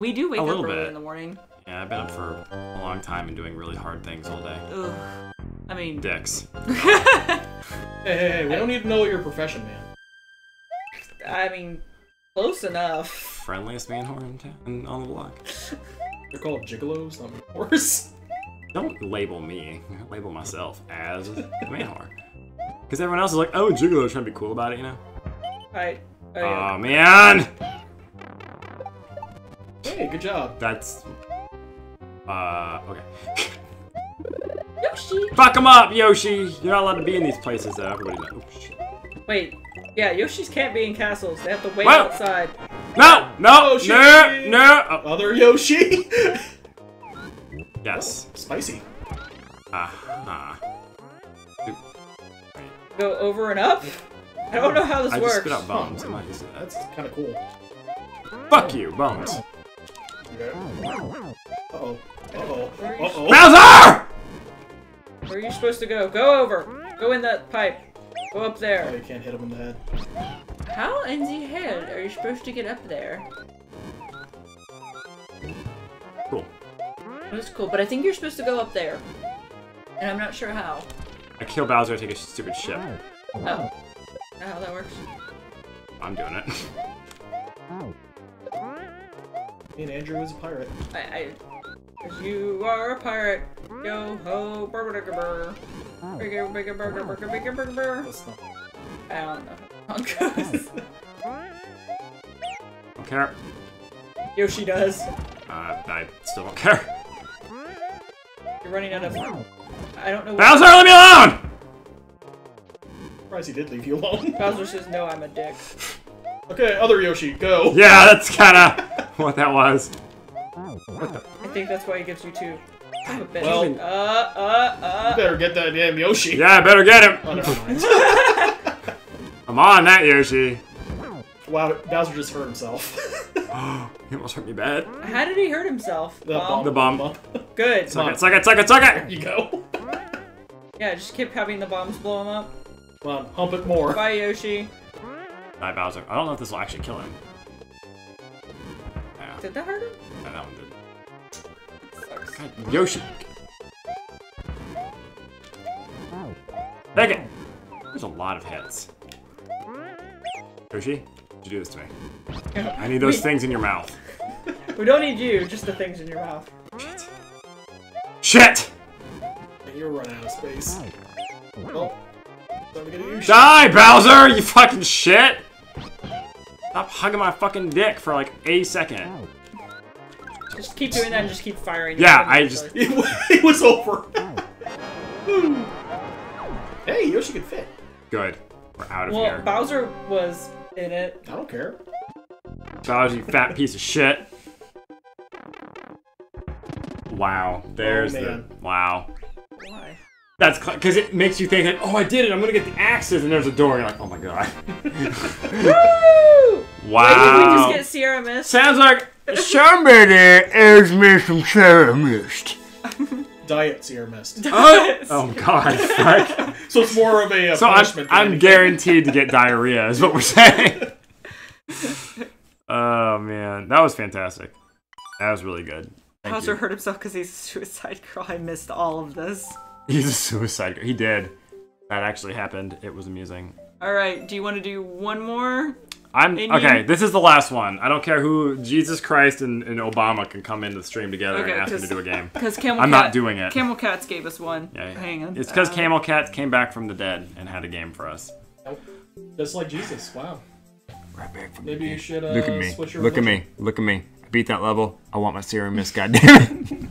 We do wake A up little early bit. in the morning. Yeah, I've been up for a long time and doing really hard things all day. Ugh. I mean, Dicks. Hey, hey, hey, we don't need to know what your profession, man. I mean, close enough. Friendliest man whore in town on the block. They're called gigolos, not horse. Don't label me. Label myself as a man whore. Because everyone else is like, oh, Gigolo's trying to be cool about it, you know? Right. Oh, uh, yeah. Oh, man! Hey, good job. That's. Uh, okay. Yoshi. Fuck him up, Yoshi! You're not allowed to be in these places, though. Everybody knows. Oh, shit. Wait. Yeah, Yoshis can't be in castles. They have to wait Well- outside. No! No! Yoshi! No! No! Oh, Other Yoshi. yes. Spicy. Aha. Go over and up? I don't know how this I works. just spit out bones. I'm not used to that. That's kind of cool. Fuck you, bones. Uh oh. Uh oh. Uh oh. Bowser! Where are you supposed to go? Go over. Go in that pipe. Go up Oh, there. you can't hit him in the head. How in the hell are you supposed to get up there? Cool. That's cool, but I think you're supposed to go up there. And I'm not sure how. I kill Bowser, I take a stupid ship. Oh. Not how that works. I'm doing it. Me and Andrew is a pirate. I, I, cause you are a pirate. Yo ho, burger burger burger. Burger burger burger burger burger burger burger. That's not. I don't know. how it goes. Don't care. Yoshi does. Uh, I still don't care. You're running out of. I don't know. What Bowser, leave me alone! Surprised he did leave you alone. Bowser says no. I'm a dick. okay, other Yoshi, go. Yeah, that's kinda what that was. I think that's why he gives you two. I'm a bitch. Well- uh, uh, You uh. better get that damn Yoshi. Yeah, I better get him. Oh, never. I'm on that, Yoshi. wow, Bowser just hurt himself. he almost hurt me bad. How did he hurt himself? The Bomb? The bomb. Good. Suck it, suck it, suck it, suck There it! you go. Yeah, just keep having the bombs blow him up. Come on, hump it more. Bye, Yoshi. Bye, Bowser. I don't know if this will actually kill him. Yeah, Did that hurt him? yeah, that one did. Sucks. God, Yoshi. Take it! There's a lot of hits. Yoshi, did you do this to me? I need those we, things in your mouth. We don't need you, just the things in your mouth. Shit. Shit! You're running out of space. Oh. Time to get a Yoshi. Die, Bowser, you fucking shit! Stop hugging my fucking dick for like a second. Oh. Just keep doing that and just keep firing. Yeah, I just... It it was over. Oh. Hmm. hey, Yoshi can fit. Good. We're out of Well, here. Well, Bowser was in it. I don't care. Bowser, you fat piece of shit. Wow. There's the. Oh, man. Wow. Why? That's because it makes you think like, oh, I did it. I'm gonna get the axes, and there's a door. And you're like, oh my god. Woo! Why did we just get Sierra Mist? Sounds like somebody owes me some Sierra Mist. Diet Sierra Mist. Oh, oh god. Fuck. So it's more of a uh, So I'm, I'm guaranteed to get diarrhea, is what we're saying. oh man, that was fantastic. That was really good. Thank Bowser hurt himself because he's a suicide girl. I missed all of this. He's a suicide. guy. He did. That actually happened. It was amusing. All right, do you want to do one more? I'm And okay. This is the last one. I don't care who Jesus Christ and, and Obama can come into the stream together Okay, and ask me to do a game. Because Camel I'm Cat, not doing it. Camel Cats gave us one. Yeah, yeah. Hang on. It's because Uh, Camel Cat came back from the dead and had a game for us. Just like Jesus. Wow. Right back from Maybe you should uh, Look at me. switch your Look at me. Look at me. I beat that level. I want my Sierra Mist. Goddamn it.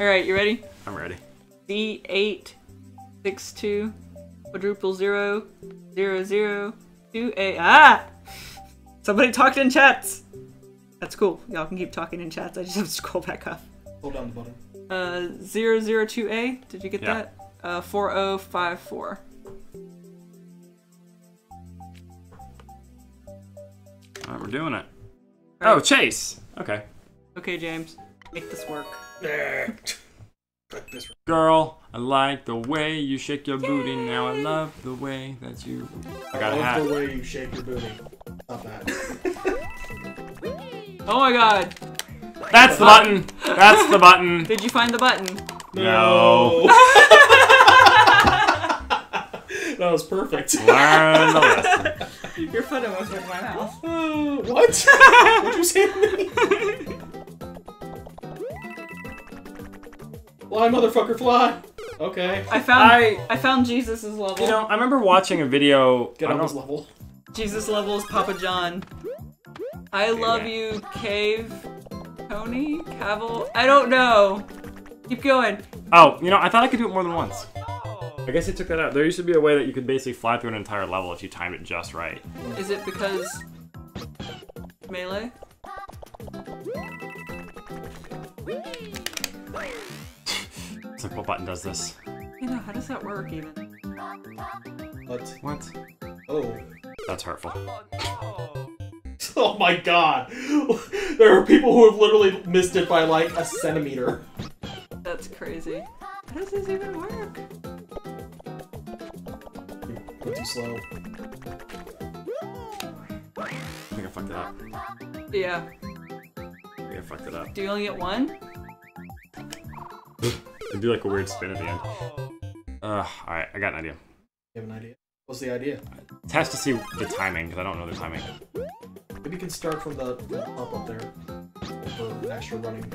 All right, you ready? I'm ready. D eight six two quadruple zero zero zero two eight. Ah! Somebody talked in chats. That's cool. Y'all can keep talking in chats. I just have to scroll back up. Hold down the button. Uh, zero zero two A. Did you get Yeah. that? Uh, four zero five four. All right, we're doing it. Oh, Chase. Okay. Okay, James, make this work. Cut this. Girl, I like the way you shake your booty. Now I love the way that you. I got a love hat. the way you shake your booty. Stop that. Oh my God! That's the button. That's the button. Did you find the button? No. that was perfect. Learn the lesson. Your foot almost went in my mouth. Uh, what? What'd you say to me? Fly, motherfucker, fly. Okay. I found I- I, found Jesus's level. You know, I remember watching a video. Get on don't- this level. Jesus levels Papa John. I love you, Cave Tony Cavill. I don't know. Keep going. Oh, you know, I thought I could do it more than once. I guess they took that out. There used to be a way that you could basically fly through an entire level if you timed it just right. Is it because melee? It's like, what button does this? You know, how does that work even? What? What? Oh. That's hurtful. Oh my god. There are people who have literally missed it by like a centimeter. That's crazy. How does this even work? Went too slow. I think I fucked it up. Yeah. I think I fucked it up. Do you only get one? I do like a weird spin at the end. Ugh, alright, I got an idea. You have an idea? What's the idea? Test to see the timing, because I don't know the timing. Maybe you can start from the, the up up there for an extra running.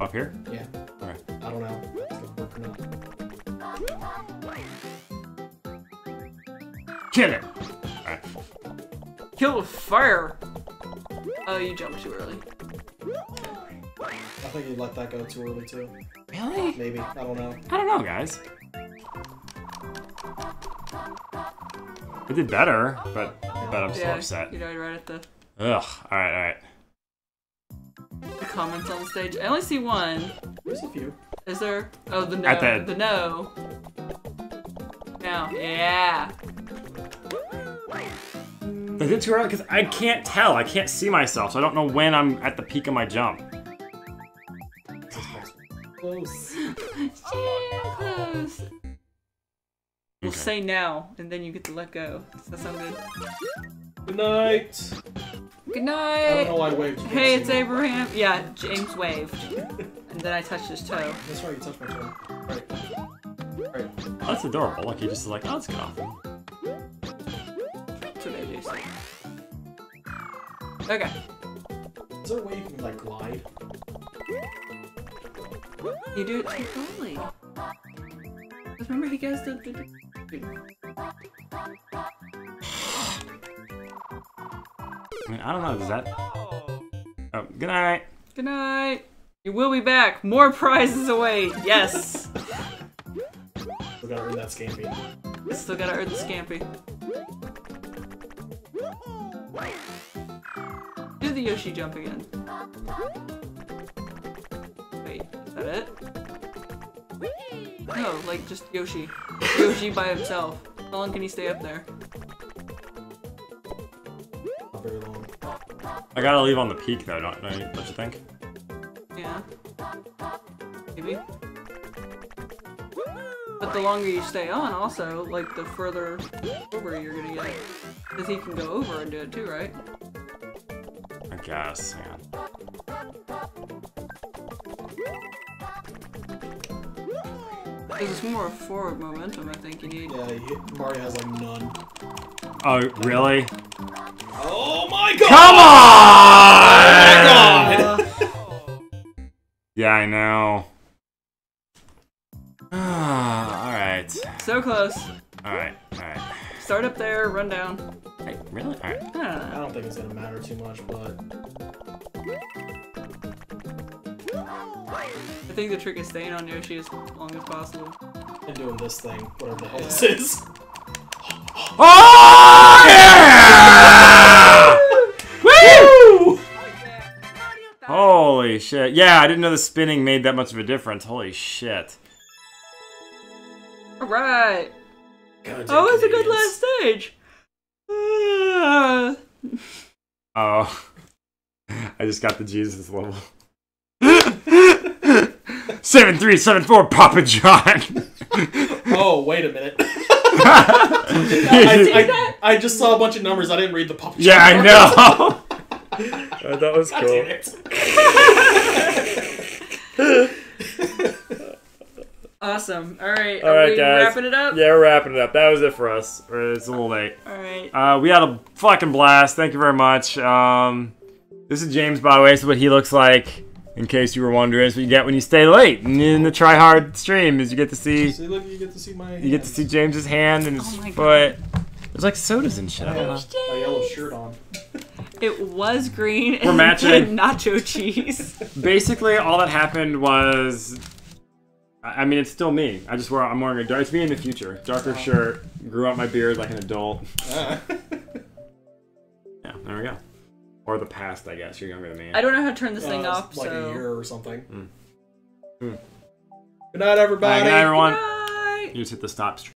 Up here? Yeah. Alright. I don't know. if It's work or not. Kill it! Alright. Kill with fire! Oh, you jumped too early. I think you let that go too early too. Really? Maybe. I don't know. I don't know, guys. I did better, but but I'm still yeah, upset. you died right at the, Ugh. Alright, alright. the comments on the stage. I only see one. There's a few. Is there? Oh, the no. At the- The no. Now, yeah. I did too early because I can't tell. I can't see myself, so I don't know when I'm at the peak of my jump. Close. Damn close. We'll Okay. say now, and then you get to let go. Does that sound good? Good night. Good night. I don't know why I waved. You Hey, it's see me. Abraham. Yeah, James waved, and then I touched his toe. That's right. You touched my toe. Right. Right. Oh, that's adorable. Like he just is like, oh, let's get off. That's what I do. so. Okay. Is there a way you can like glide? You do it too early. Just remember, he goes the. the, the I mean, I don't know. Does that? Oh, good night. Good night. You will be back. More prizes await. Yes. We gotta earn that scampy. Still gotta earn the scampy. Do the Yoshi jump again. Wait, is that it? No, like just Yoshi. Yoshi by himself. How long can he stay up there? Not very long. I gotta leave on the peak though, don't, don't you, don't you think? Yeah. Maybe. But the longer you stay on, also, like, the further over you're gonna get. Because he can go over and do it too, right? I guess. Yeah. Because it's more forward momentum, I think you need. Yeah, he, Mario has like none. Oh, really? Oh my god! Come on! Oh god! Yeah, I know. all right. So close. All right. All right. Start up there, run down. Hey, really? All right. I don't I don't think it's gonna matter too much, but I think the trick is staying on Yoshi as long as possible. and doing this thing, whatever the hell this is. Oh yeah! Woo! Holy shit! Yeah, I didn't know the spinning made that much of a difference. Holy shit! Alright! God, Oh, it's a good last stage! Ah. Oh, I just got the Jesus level. Seven three seven four, Papa John. Oh, wait a minute. I, I, I just saw a bunch of numbers. I didn't read the publisher. I know. I thought it was God cool. damn it. Awesome. All right. All Are right, we guys. wrapping it up? Yeah, we're wrapping it up. That was it for us. It's a little late. All right. Uh, we had a fucking blast. Thank you very much. Um, this is James, by the way. This is what he looks like. In case you were wondering, it's what you get when you stay late in the try hard stream. Is you get to see See, look, you get to see my. you get to see James's hand and his Oh foot. There's like sodas and shit. I don't know. my yellow shirt on. It was green. We're and matching. Nacho cheese. Basically, all that happened was. I I mean, it's still me. I just wear. I'm wearing a dark. It's me in the future. Darker shirt. Grew out my beard like an adult. Ah. Yeah, there we go. Or the past, I guess. You're younger than me. I don't know how to turn this thing Uh, off. like so. a year or something. Mm. Mm. Good night, everybody. Bye, everyone. Bye. You just hit the stop stream.